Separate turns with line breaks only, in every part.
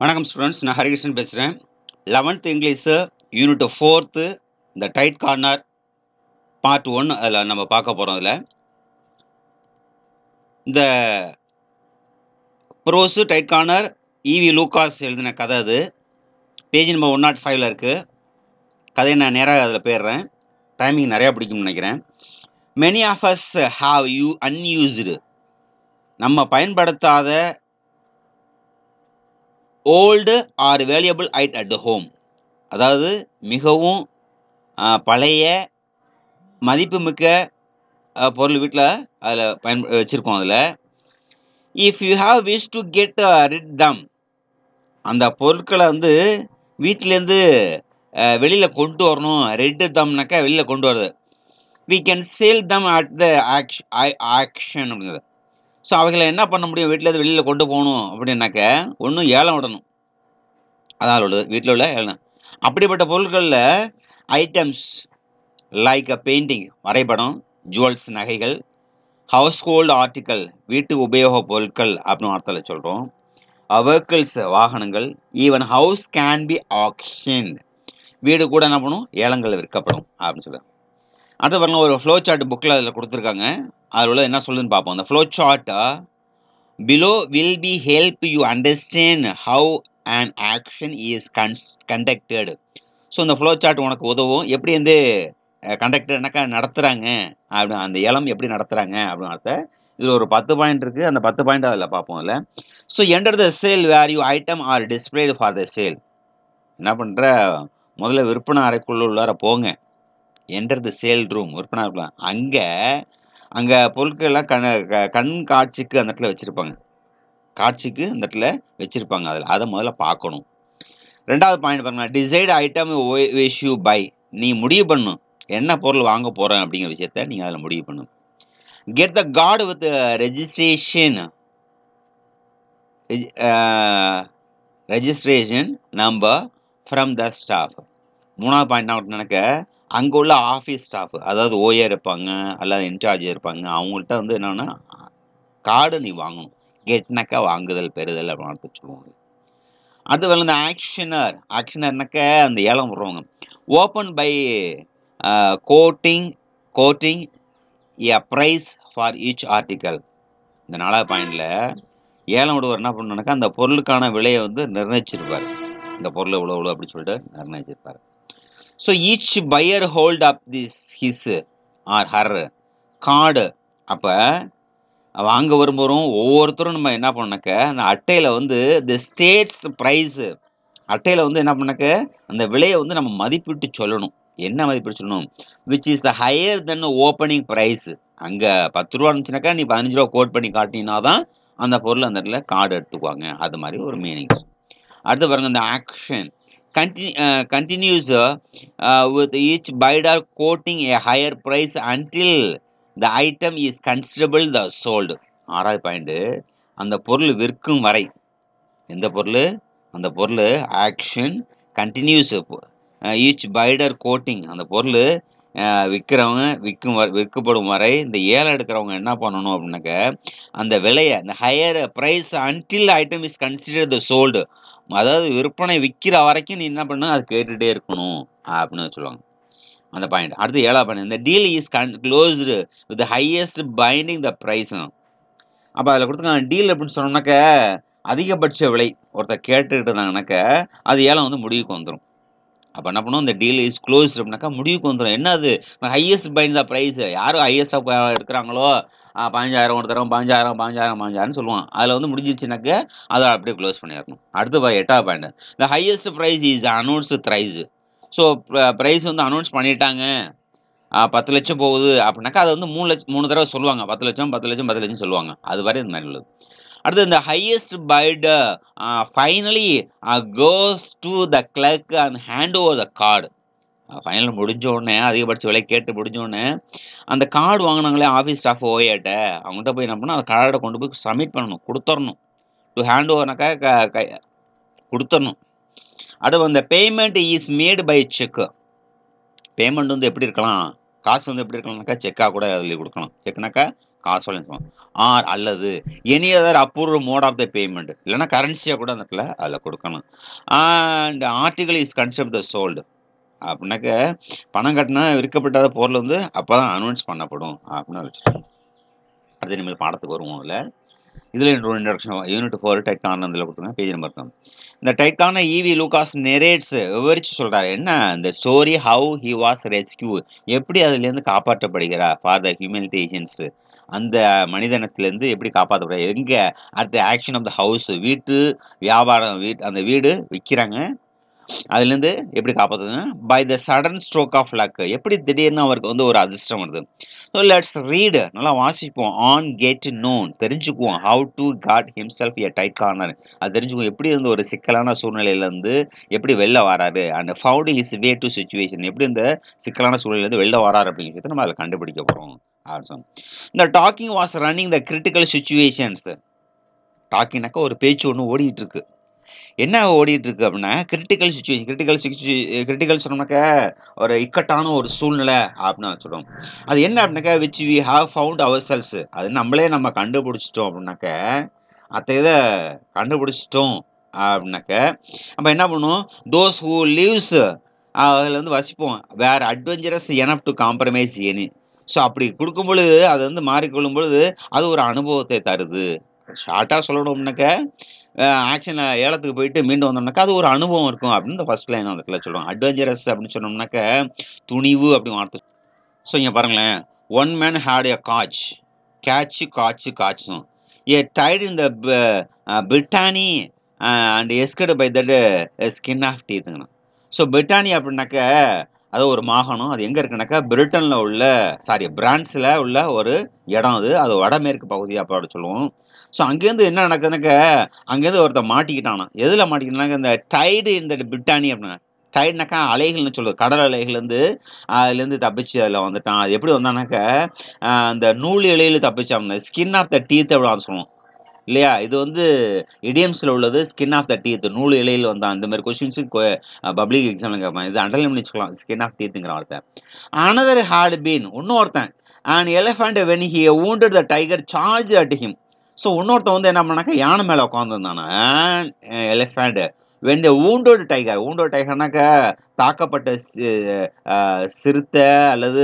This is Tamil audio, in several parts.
வணக்கம் ஸ்டூடெண்ட்ஸ் நான் ஹரிகிருஷ்ணன் பேசுகிறேன் லெவன்த் இங்கிலீஷு யூனிட் ஃபோர்த்து இந்த டைட் கார்னர் பார்ட் ஒன் அதில் நம்ம பார்க்க போகிறோம் அதில். இந்த prose tight corner E V Lucas எழுதின கதை அது. பேஜ் நம்பர் ஒன் நாட் ஃபைவ்ல இருக்குது கதையை நான் நேராக அதில் போயிடுறேன். டைமிங் நிறையா பிடிக்கும்னு நினைக்கிறேன். Many of us have you unused நம்ம பயன்படுத்தாத old or valuable item at the home. அதாவது மிகவும் பழைய மதிப்புமிக்க பொருள் வீட்டில் அதில் பயன் வச்சுருக்கோம் அதில். If you have wish to get rid them அந்த பொருட்களை வந்து வீட்டிலேருந்து வெளியில் கொண்டு வரணும். ரெட்டு தம்னாக்கா வெளியில் கொண்டு வருது we can sell them at the auction auction அப்படிங்கிறது. ஸோ அவைகளை என்ன பண்ண முடியும்? வீட்டிலேருந்து வெளியில் கொண்டு போகணும் அப்படின்னாக்க ஒன்றும் ஏலம் விடணும். அதான் உள்ளது. வீட்டில் உள்ள ஏலம். அப்படிப்பட்ட பொருட்களில் ஐட்டம்ஸ் லைக் அ பெயிண்டிங் வரைபடம் ஜுவல்ஸ் நகைகள் ஹவுஸ் ஹோல்டு ஆர்டிக்கல் வீட்டு உபயோகப் பொருட்கள் அப்படின்னு அர்த்தத்தில் சொல்கிறோம் வெஹிக்கிள்ஸ் uh, வாகனங்கள் even house can be auction வீடு கூட என்ன பண்ணும்? ஏலங்கள் விற்கப்படும் அப்படின்னு சொல்லுவாங்க அடுத்து பாருங்கள் ஒரு ஃப்ளோ சார்ட் புக்கில் அதில் கொடுத்துருக்காங்க. அதில் உள்ள என்ன சொல்லுதுன்னு பார்ப்போம். அந்த ஃப்ளோ சார்ட்டை below will be help you understand how and auction is guns conducted so இந்த ஃப்ளோ சார்ட் உனக்கு உதவும். எப்படி வந்து கண்டக்டர்னாக்கா நடத்துகிறாங்க அப்படின்னு அந்த இளம் எப்படி நடத்துகிறாங்க அப்படின்னு அர்த்தம். இதில் ஒரு பத்து பாயிண்ட் இருக்குது அந்த பத்து பாயிண்ட் அதில் பார்ப்போம் இல்லை so enter the sale where you item are displayed for the sale என்ன பண்ணுற முதல்ல விற்பனை அறைக்குள்ளே உள்ளார போங்க. என்டர் த சேல் ரூம் விற்பனை இருக்கலாம் அங்கே அங்கே பொருட்கள் எல்லாம் கண் க- கண் காட்சிக்கு அந்த இடத்துல வச்சுருப்பாங்க. காட்சிக்கு அந்த இடத்துல வச்சுருப்பாங்க அதில். அதை முதல்ல பார்க்கணும். ரெண்டாவது பாயிண்ட் பாருங்க decide item which you buy நீ முடிவு பண்ணும் என்ன பொருள் வாங்க போகிறேன் அப்படிங்கிற விஷயத்த நீங்கள் அதில் முடிவு பண்ணும் get the card with registration registration number from the staff மூணாவது பாயிண்ட் என்ன நினைக்க அங்கே உள்ள ஆஃபீஸ் ஸ்டாஃப் அதாவது ஓஏ இருப்பாங்க அல்லது இன்சார்ஜ் இருப்பாங்க அவங்கள்ட்ட வந்து என்னென்னா கார்டு நீ வாங்கணும். கெட்னாக்கா வாங்குதல் பெறுதல் அப்படின்னு சொல்லுவாங்க. அடுத்து வந்து இந்த ஆக்ஷனர் ஆக்ஷனர்னாக்க அந்த ஏலம் விடுறவங்க open by quoting quoting a price for each article இந்த நாலாவது பாயிண்டில் ஏலம் விடுவர் என்ன பண்ணாக்கா அந்த பொருளுக்கான விலையை வந்து நிர்ணயிச்சிருப்பார். இந்த பொருள் இவ்வளோ இவ்வளோ அப்படின்னு சொல்லிட்டு நிர்ணயிச்சிருப்பார். So each buyer hold up this his or her card அப்போ வாங்க வரும்போதும் ஒவ்வொருத்தரும் நம்ம என்ன பண்ணாக்க அந்த அட்டையில் வந்து தி ஸ்டேட்ஸ் ப்ரைஸு அட்டையில் வந்து என்ன பண்ணாக்க அந்த விலையை வந்து நம்ம மதிப்பிட்டு சொல்லணும். என்ன மதிப்பிட்டு சொல்லணும்? Which is the higher then opening price அங்கே பத்து ரூபா இருந்துச்சுனாக்கா நீ பதினஞ்சு ரூபா கோட் பண்ணி காட்டினா தான் அந்த பொருள் அந்த இடத்துல கார்டு எடுத்துக்குவாங்க. அது மாதிரி ஒரு மீனிங்ஸ் அடுத்து பாருங்கள் இந்த auction continue continues with each buyer quoting a higher price until the item is considered the sold ஆறாவது பாயிண்ட்டு அந்த பொருள் விற்கும் வரை. எந்த பொருள்? அந்த பொருள் auction continues each bidder quoting அந்த பொருள் uh, விற்கிறவங்க விற்கும் விற்கப்படும் வரை இந்த ஏலம் எடுக்கிறவங்க என்ன பண்ணணும் அப்படின்னாக்க அந்த விலையை அந்த higher price until item is consider the sold அதாவது விற்பனை விற்கிற வரைக்கும் நீ என்ன பண்ணணும்? அது கேட்டுகிட்டே இருக்கணும் அப்படின்னு சொல்லுவாங்க அந்த பாயிண்ட் அடுத்து ஏழாவது பாயிண்ட் இந்த deal is can closed with highest binding the price அப்போ அதில் கொடுத்துருக்காங்க டீல் அப்படின்னு சொன்னோம்னாக்க அதிகபட்ச விலை. ஒருத்தர் கேட்டுக்கிட்டு இருந்தாங்கனாக்க அது ஏலம் வந்து முடிவுக்கு வந்துடும் அப்போ என்ன பண்ணுவோம் இந்த டீல் இஸ் க்ளோஸ் அப்படின்னாக்கா முடிவுக்கு வந்துடும் என்ன அது ஹையஸ்ட் பைண்ட் த ப்ரைஸ் யாரும் ஹையஸ்ட்டாக எடுக்கிறாங்களோ பதினஞ்சாயிரம் ஒரு தரம் பதினஞ்சாயிரம் பதினஞ்சாயிரம் பதினஞ்சாயிரம் சொல்லுவான். அதில் வந்து முடிஞ்சிருச்சுனாக்க அதை அப்படியே க்ளோஸ் பண்ணிடணும். அடுத்து பா எட்டாவது point the highest price is announce price so price வந்து அனௌன்ஸ் பண்ணிட்டாங்க. பத்து லட்சம் போகுது அப்படின்னாக்கா அதை வந்து மூணு லட்சம் மூணு தடவை சொல்லுவாங்க. பத்து லட்சம் பத்து லட்சம் பத்து லட்சம் சொல்லுவாங்க. அது வரை இந்த மாதிரி உள்ளது. அடுத்து இந்த highest bid finally goes to the clerk and hand over the card final முடிஞ்ச உடனே அதிகபட்ச விலை கேட்டு முடிஞ்ச உடனே அந்த கார்டு வாங்கினாங்களே ஆஃபீஸ் ஸ்டாஃப் ஓஏட்ட அவங்ககிட்ட போய் என்ன பண்ணணும் அந்த கார்டை கொண்டு போய் சப்மிட் பண்ணணும் கொடுத்துடணும் டு ஹேண்ட் ஓவர்னாக்கா க கை கொடுத்துடணும் அடுத்து அந்த payment is made by cheque payment வந்து எப்படி இருக்கலாம்? காசு வந்து எப்படி இருக்கலாம்னாக்கா செக்காக கூட எழுதி கொடுக்கலாம். செக்னாக்கா காசு சொல்லணும் ஆர் அல்லது any other approve mode of the payment இல்லைன்னா கரன்சியாக கூட அந்த இடத்துல அதில் கொடுக்கணும் and article is concept the sold அப்படின்னாக்க பணம் கட்டினா விற்கப்பட்டாத பொருள் வந்து அப்போ தான் அனௌன்ஸ் பண்ணப்படும் அப்படின்னு வச்சுருக்கோம் அடுத்து இனிமேல் பாடத்துக்கு வருவோம் இல்லை இதில் இன்ட்ரோடக்ஷன் யூனிட் ஃபோர் டைட் அதில் கொடுத்துருங்க பேஜ் நம்பர் இருக்கும் இந்த டைட்டான ஈவி லூகாஸ் நெரேட்ஸ் விவரித்து சொல்கிறாரு என்ன? இந்த story how he was rescue எப்படி அதுலேருந்து காப்பாற்றப்படுகிறார்? ஃபார் த ஹியூமனிடேஷன்ஸ் அந்த மனிதனத்திலேருந்து எப்படி காப்பாற்றப்படுற எங்கே? At the action of the house வீட்டு வியாபாரம் வீட் அந்த வீடு விற்கிறாங்க அதுலேருந்து எப்படி காப்பாற்றுதுன்னா by the sudden stroke of luck எப்படி திடீர்னு அவருக்கு வந்து ஒரு அதிர்ஷ்டம் வருது. ஸோ லெட்ஸ் ரீடு நல்லா வாசிப்போம். ஆன் கெட் நோன் தெரிஞ்சுக்குவோம். How to got himself a tight corner அது தெரிஞ்சுக்குவோம். எப்படி இருந்து ஒரு சிக்கலான சூழ்நிலையிலேருந்து எப்படி வெளில வராரு? And found is way to situation எப்படி இந்த சிக்கலான சூழ்நிலையிலேருந்து வெளில வராரு அப்படிங்கிறத நம்ம அதில் கண்டுபிடிக்க போகிறோம் அப்படின்னு இந்த talking was running the critical situations டாக்கிங்னாக்கா ஒரு பேச்சு ஒன்று ஓடிட்டு இருக்கு. என்ன ஓடிட்டு இருக்கு அப்படின்னா கிரிட்டிக்கல் சுச்சுவேஷன் கிரிட்டிக்கல் கிரிட்டிக்கல் சொன்னோம்னாக்க ஒரு இக்கட்டான ஒரு சூழ்நிலை அப்படின்னு சொல்லுவோம். அது என்ன அப்படின்னாக்கா which we have found ourselves அது நம்மளே நம்ம கண்டுபிடிச்சிட்டோம் அப்படின்னாக்க அத்த இதை கண்டுபிடிச்சிட்டோம் அப்படின்னாக்க நம்ம என்ன பண்ணுவோம்? தோஸ் ஹூ லீவ்ஸ் அதில் வந்து வசிப்போம். வேற அட்வென்ச்சரஸ் எனப் டு காம்ப்ரமைஸ் எனி ஸோ அப்படி கொடுக்கும் பொழுது அது வந்து மாறிக்கொள்ளும் பொழுது அது ஒரு அனுபவத்தை தருது. ஷார்ட்டாக சொல்லணும்னாக்க ஆக்ஷன் ஏலத்துக்கு போயிட்டு மீண்டும் வந்தோம்னாக்கா அது ஒரு அனுபவம் இருக்கும் அப்படின்னு ஃபர்ஸ்ட் லைன் அந்த இடத்துல சொல்லுவாங்க. அட்வென்ச்சரஸ் அப்படின்னு சொன்னோம்னாக்க துணிவு அப்படின்னு வார்த்தை ஸோ இங்கே பாருங்களேன். One man had a catch catch catch காட்சும் a tight இந்த Brittany and escaped by that skin of டீத்துங்கண்ணா so Brittany அப்படின்னாக்க அது ஒரு மாகாணம். அது எங்கே இருக்குனாக்கா பிரிட்டனில் உள்ள சாரி பிரான்ஸில் உள்ள ஒரு இடம் அது. அது வடமேற்கு பகுதி அப்படின்னு சொல்லுவோம். ஸோ அங்கேருந்து என்ன நடக்குதுனாக்க அங்கேருந்து ஒருத்தர் மாட்டிக்கிட்டானா? எதில் மாட்டிக்கிட்டானாக்க இந்த டைடு இந்த பிரிட்டானி அப்படின்னா டைடுனாக்கா அலைகள்னு சொல்லுது கடல் அலைகள்லேருந்து அதுலேருந்து தப்பிச்சு அதில் வந்துட்டான். அது எப்படி வந்தானாக்க அந்த நூல் இலையில் தப்பிச்சான் ஸ்கின் ஆஃப் த டீத் அப்படின்னு சொல்லுவோம் இல்லையா? இது வந்து இடியம்ஸில் உள்ளது ஸ்கின் ஆஃப் த டீத் நூல் இலையில் வந்தான். இந்த மாதிரி கொஸ்டின்ஸு பப்ளிக் எக்ஸாமில் கேட்பான். இது அண்டர்லைன் பண்ணி வச்சுக்கலாம். ஸ்கின் ஆஃப் டீத்துங்கிற வார்த்தை. அனதர் ஹார்ட் பீன் இன்னொருத்தன். And elephant when he wounded the tiger charge at him so இன்னொருத்தன் வந்து என்ன பண்ணாக்கா யானை மேலே உட்காந்துருந்தானே எலிஃபண்ட் வெந்த ஊண்டோடு டைகர் ஊண்டோடு டைகர்னாக்கா தாக்கப்பட்ட சிறுத்தை அல்லது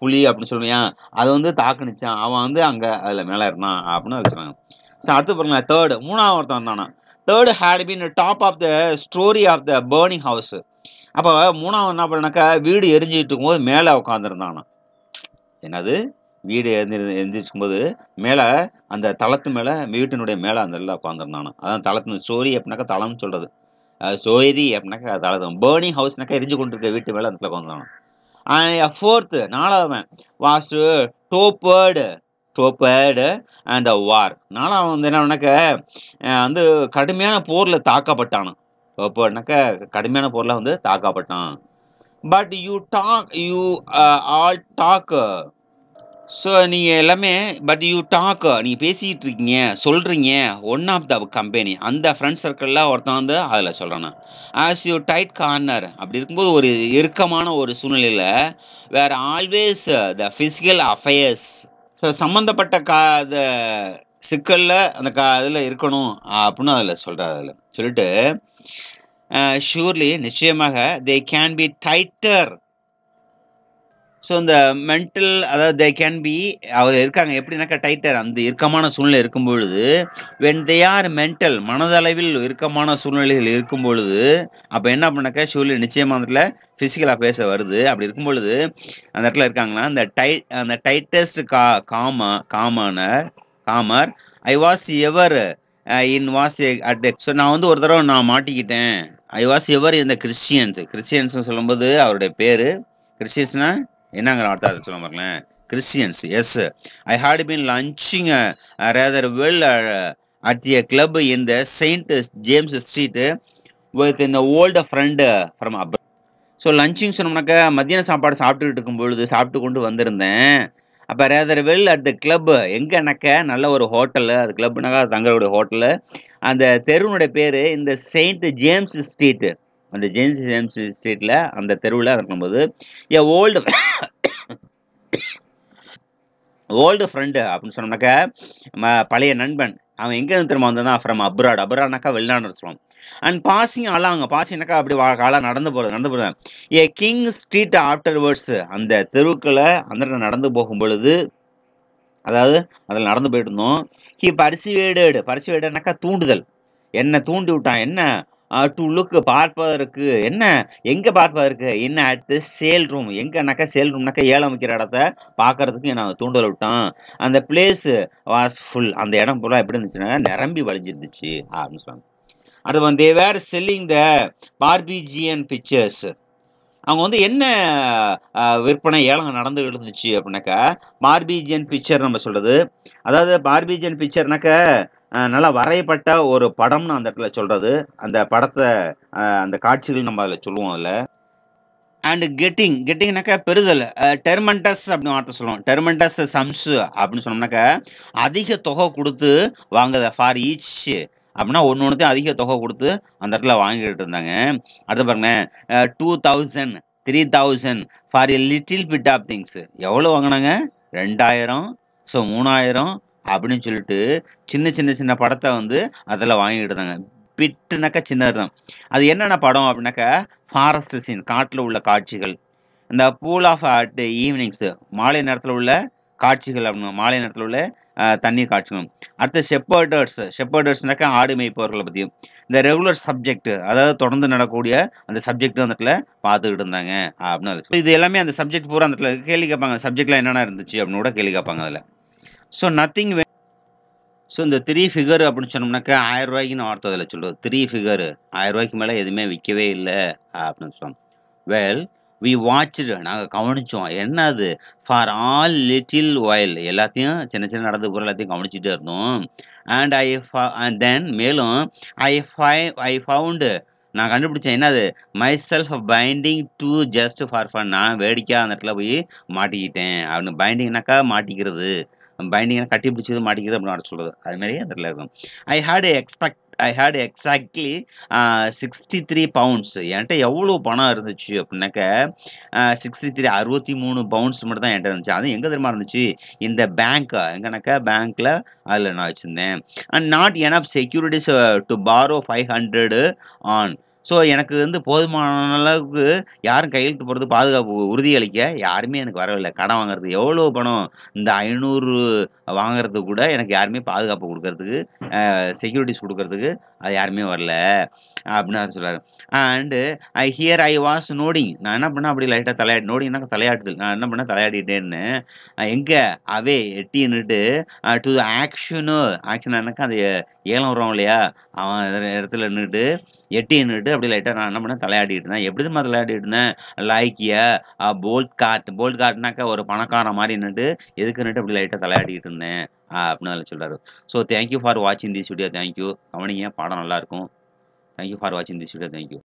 புலி அப்படின்னு சொல்லுவியா அதை வந்து தாக்குனுச்சான். அவன் வந்து அங்கே அதில் மேலே இருந்தான் அப்படின்னு வச்சுருக்காங்க ஸோ அடுத்து பாருங்களேன் தேர்டு மூணாவது ஒருத்தன் வந்தானா? Third had been top of the story of the burning house அப்போ மூணாவது என்ன பண்ணாக்கா வீடு எரிஞ்சிட்டு இருக்கும்போது மேலே உட்காந்துருந்தானா என்னது? வீடு எழுந்திரு எழுந்திரிச்சுக்கும் போது மேலே அந்த தளத்து மேலே வீட்டினுடைய மேலே அந்த எல்லாம் உட்காந்துருந்தானு அதான் தளத்து ஸ்டோரி அப்படின்னாக்கா தளம்னு சொல்கிறது சோயதி அப்படின்னாக்கா தளம் பேர்னிங் ஹவுஸ்னாக்கா எரிஞ்சு கொண்டு இருக்க வீட்டு மேலே அந்த உட்காந்துருந்தானு ஃபோர்த்து நாலாவன் வாஸ்டு டோப்பர்டு டோப்பர்டு அண்ட் த வார் நாலாவன் வந்து என்னன்னாக்க வந்து கடுமையான போரில் தாக்கப்பட்டானு. டோப்பர்னாக்கா கடுமையான போரில் வந்து தாக்கப்பட்டான். But you talk you all talk so நீங்கள் எல்லாமே பட் யூ டாக் நீங்கள் பேசிகிட்டு இருக்கீங்க சொல்கிறீங்க ஒன் ஆஃப் த கம்பெனி அந்த ஃப்ரெண்ட் சர்க்கிளில் ஒருத்தன் வந்து அதில் சொல்கிறான் ஆஸ் யூ டைட் கார்னர் அப்படி இருக்கும்போது ஒரு இறுக்கமான ஒரு சூழ்நிலையில் வேறு always the physical affairs so சம்மந்தப்பட்ட கா அந்த சிக்கலில் அந்த கா இதில் இருக்கணும் அப்படின்னு அதில் சொல்கிறார் அதில். சொல்லிட்டு ஷூர்லி நிச்சயமாக they can be tighter so இந்த மென்டல் அதாவது தே கேன் பி அவர் இருக்காங்க. எப்படின்னாக்கா டைட்டர் அந்த இறுக்கமான சூழ்நிலை இருக்கும் பொழுது வென் தே ஆர் மென்டல் மனதளவில் இறுக்கமான சூழ்நிலைகள் இருக்கும் பொழுது அப்போ என்ன பண்ணாக்கா ஷூலி நிச்சயமாக அந்த இடத்துல ஃபிசிக்கலாக பேச வருது. அப்படி இருக்கும் பொழுது அந்த இடத்துல இருக்காங்கன்னா அந்த டை அந்த டைட்டஸ்ட் கா காம commoner comer I was ever in was at so நான் வந்து ஒரு தடவை நான் மாட்டிக்கிட்டேன். ஐ வாஸ் எவர் இந்த கிறிஸ்டியன்ஸ் கிறிஸ்டியன்ஸ்னு சொல்லும்போது அவருடைய பேர் கிறிஸ்டியன்ஸ்னால் என்னங்கிற வார்த்தை அதை சொல்ல பாருங்களேன். Christians as I had been lunching rather well at a club in the saint James street with இந்த old friend from up so lunching சொன்னோம்னாக்கா மத்தியான சாப்பாடு சாப்பிட்டுக்கிட்டு இருக்கும் பொழுது சாப்பிட்டு கொண்டு வந்திருந்தேன். அப்போ rather well at the club எங்கேனாக்கா நல்ல ஒரு ஹோட்டலு அது கிளப்னாக்கா தங்களுடைய ஹோட்டலு அந்த தெருவனுடைய பேர் இந்த செயின்ட் ஜேம்ஸ் ஸ்ட்ரீட்டு அந்த ஜேம்ஸ் ஜேம்ஸ் ஸ்ட்ரீட்டில் அந்த தெருவில் இருக்கும்போது ஏ ஓல்டு ஓல்டு ஃப்ரெண்டு அப்படின்னு சொன்னோம்னாக்கா ம பழைய நண்பன். அவன் எங்கேருந்து திரும்ப வந்தான் ஃப்ரம் அப்ராட் அப்ராட்னாக்கா வெளிநாடு சொல்லுவான் அண்ட் பாசிங் அலாங்க பாசிங்னாக்கா அப்படி வா காலாக நடந்து போகிறது நடந்து போகிறேன் a king street afterwards அந்த தெருவுக்குள்ள அந்த நடந்து போகும் பொழுது அதாவது அதில் நடந்து போயிட்டு இருந்தோம். ஹி பரிசுவேடடு பரிசுவேடுனாக்கா தூண்டுதல். என்ன தூண்டி விட்டான். என்ன? டு லுக் பார்ப்பதற்கு என்ன? எங்கே பார்ப்பதற்கு? என்ன அட் சேல் ரூம் எங்கேனாக்கா சேல் ரூம்னாக்கா ஏலம் வைக்கிற இடத்த பார்க்கறதுக்கு நான் தூண்டல் விட்டான். அந்த பிளேஸ் வாஸ் ஃபுல் அந்த இடம் பூரா எப்படி இருந்துச்சுன்னா நிரம்பி வழிஞ்சிருந்துச்சு அப்படின்னு சொன்னாங்க. அடுத்து வந்து வேர் செல்லிங் த பார்பிஜியன் பிக்சர்ஸ் அவங்க வந்து என்ன விற்பனை ஏலம் நடந்து இருந்துச்சு அப்படின்னாக்கா பார்பிஜியன் பிக்சர் நம்ம சொல்கிறது அதாவது பார்பிஜியன் பிக்சர்னாக்கா நல்லா வரையப்பட்ட ஒரு படம்னு அந்த இடத்துல சொல்கிறது அந்த படத்தை அந்த காட்சிகள் நம்ம அதில் சொல்லுவோம் அதில். அண்ட் கெட்டிங் கெட்டிங்னாக்கா பெறுதல். டெர்மெண்டஸ் அப்படின்னு வார்த்தை சொல்லுவோம். டெர்மெண்டஸ் சம்ஸ் அப்படின்னு சொன்னோம்னாக்கா அதிக தொகை கொடுத்து வாங்குத ஃபார் ஈச் அப்படின்னா ஒன்று ஒன்றுத்தையும் அதிக தொகை கொடுத்து அந்த இடத்துல வாங்கிட்டு இருந்தாங்க. அடுத்து பாருங்களேன் two thousand three thousand for a little bit of things எவ்வளோ வாங்கினாங்க? ரெண்டாயிரம். ஸோ மூணாயிரம். அப்படின்னு சொல்லிட்டு சின்ன சின்ன சின்ன படத்தை வந்து அதில் வாங்கிட்டு இருந்தாங்க பிட்டுனாக்கா சின்னது தான் அது என்னென்ன படம் அப்படின்னாக்கா ஃபாரஸ்ட் சீன் காட்டில் உள்ள காட்சிகள். இந்த பூல் ஆஃப் அட் ஈவினிங்ஸு மாலை நேரத்தில் உள்ள காட்சிகள் அப்படின்னு மாலை நேரத்தில் உள்ள தண்ணீர் காட்சிகள் அடுத்து ஷெப்பர்டர்ஸ் ஷெப்பர்டர்ஸ்னாக்கா ஆடு மேய்ப்பவர்களை பற்றியும் இந்த ரெகுலர் சப்ஜெக்ட் அதாவது தொடர்ந்து நடக்கக்கூடிய அந்த சப்ஜெக்ட் அந்த இடத்துல பார்த்துக்கிட்டு இருந்தாங்க அப்படின்னு இது. எல்லாமே அந்த சப்ஜெக்ட் பூரா அந்த இடத்துல கேள்வி கேட்பாங்க. சப்ஜெக்ட்லாம் என்னென்ன இருந்துச்சு அப்படின்னு கூட கேள்வி கேட்பாங்க அதில். ஸோ நத்திங் ஸோ இந்த த்ரீ ஃபிகர் அப்படின்னு சொன்னோம்னாக்கா ஆயிரம் ரூபாய்க்குன்னு வார்த்தை அதில் சொல்லுவோம் த்ரீ ஃபிகர் ஆயிரம் ரூபாய்க்கு மேலே எதுவுமே விற்கவே இல்லை அப்படின்னு சொன்னோம். வெல் வி வாட்ச்டு நாங்கள் கவனித்தோம் என்ன அது ஃபார் ஆல் லிட்டில் ஒயில் எல்லாத்தையும் சின்ன சின்ன நடந்து போகிற எல்லாத்தையும் கவனிச்சுட்டே இருந்தோம். அண்ட் ஐ அண்ட் தென் மேலும் ஐ ஃபை ஐ ஃபவுண்டு நான் கண்டுபிடிச்சேன் என்னது? Myself binding to just for fun நான் வேடிக்கையாக அந்த இடத்துல போய் மாட்டிக்கிட்டேன். அப்படின்னு பைண்டிங்னாக்கா மாட்டிக்கிறது. பைண்டிங்னா கட்டி பிடிச்சது மாட்டிக்கிது அப்படின்னு சொல்கிறது அது மாதிரியே அதில் இருக்கும். I had expect I had exactly sixty three pounds என்கிட்ட எவ்வளோ பணம் இருந்துச்சு அப்படின்னாக்க சிக்ஸ்டி த்ரீ அறுபத்தி மூணு பவுண்ட்ஸ் மட்டும் தான் என்கிட்ட இருந்துச்சு. அது எங்கே தெரியுமா இருந்துச்சு? இந்த பேங்க் எங்கனாக்கா பேங்க்கில் அதில் நான் வச்சுருந்தேன். And not enough securities to borrow five hundred on so எனக்கு வந்து போதுமான அளவுக்கு யாரும் கையெழுத்து போகிறது பாதுகாப்பு உறுதியளிக்க யாருமே எனக்கு வரவில்லை. கடன் வாங்குறது எவ்வளோ பணம்? இந்த ஐநூறு வாங்குறதுக்கு கூட எனக்கு யாருமே பாதுகாப்பு கொடுக்கறதுக்கு செக்யூரிட்டிஸ் கொடுக்கறதுக்கு அது யாருமே வரல அப்படின்னு அவர் சொல்றாரு. And I here I was nodding நான் என்ன பண்ணேன்? அப்படி லைட்டாக தலையாடி நோடிங்னா தலையாட்டுதல். நான் என்ன பண்ணேன்? தலையாடிட்டே எங்கே அவே எட்டின்னுட்டு டு ஆக்ஷனு எனக்கு அந்த ஏலம் வருவான் இல்லையா? அவன் இடத்துல நின்றுட்டு எட்டி நின்றுட்டு அப்படி லைட்டாக நான் என்ன பண்ணேன்? தலையாடிட்டு இருந்தேன். எப்படி தான் தலையாடிட்டு இருந்தேன்? Like a bold god bold காட்னாக்கா ஒரு பணக்காரன் மாதிரி நின்றுட்டு எதுக்கு நின்றுட்டு அப்படி லைட்டாக தலையாடிட்டு இருந்தேன். அப்படின்னு அதில் சொல்கிறாரு ஸோ தேங்க்யூ ஃபார் வாட்சிங் திஸ் வீடியோ தேங்க்யூ கவனிங்க பாடம் நல்லாயிருக்கும் தேங்க்யூ ஃபார் வாட்சிங் திஸ் வீடியோ தேங்க்யூ